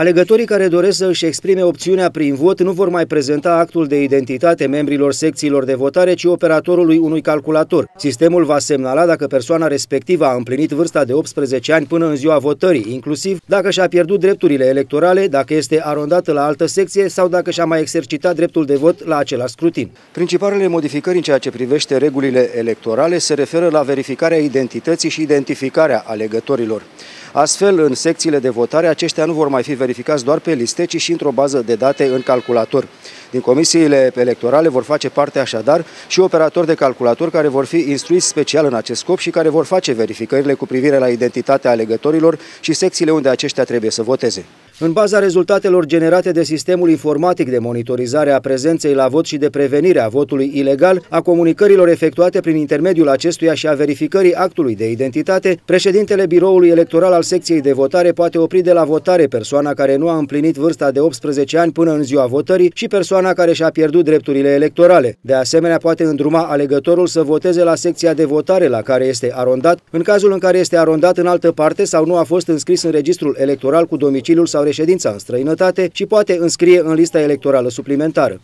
Alegătorii care doresc să își exprime opțiunea prin vot nu vor mai prezenta actul de identitate membrilor secțiilor de votare, ci operatorului unui calculator. Sistemul va semnala dacă persoana respectivă a împlinit vârsta de 18 ani până în ziua votării, inclusiv dacă și-a pierdut drepturile electorale, dacă este arondată la altă secție sau dacă și-a mai exercitat dreptul de vot la același scrutin. Principalele modificări în ceea ce privește regulile electorale se referă la verificarea identității și identificarea alegătorilor. Astfel, în secțiile de votare, aceștia nu vor mai fi verificați doar pe liste, ci și într-o bază de date în calculator. Din comisiile electorale vor face parte așadar și operatori de calculator care vor fi instruiți special în acest scop și care vor face verificările cu privire la identitatea alegătorilor și secțiile unde aceștia trebuie să voteze. În baza rezultatelor generate de sistemul informatic de monitorizare a prezenței la vot și de prevenire a votului ilegal, a comunicărilor efectuate prin intermediul acestuia și a verificării actului de identitate, președintele biroului electoral al secției de votare poate opri de la votare persoana care nu a împlinit vârsta de 18 ani până în ziua votării și persoana care și-a pierdut drepturile electorale. De asemenea, poate îndruma alegătorul să voteze la secția de votare la care este arondat, în cazul în care este arondat în altă parte sau nu a fost înscris în registrul electoral cu domiciliul sau reședința în străinătate și poate înscrie în lista electorală suplimentară.